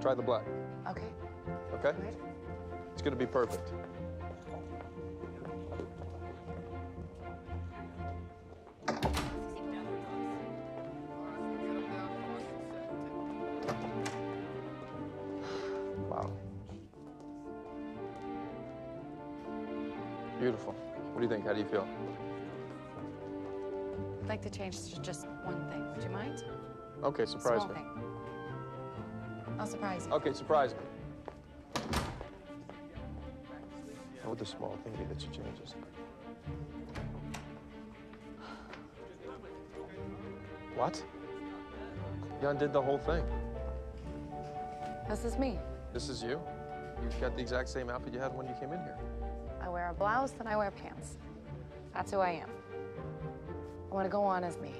Try the black. Okay. Okay? It's gonna be perfect. Wow. Beautiful. What do you think? How do you feel? I'd like to change to just one thing. Would you mind? Okay, surprise Small me. thing. I'll surprise you. Okay, surprise me. What would the small thing be that she changes? What? You undid the whole thing. This is me. This is you? You've got the exact same outfit you had when you came in here. I wear a blouse and I wear pants. That's who I am. I want to go on as me.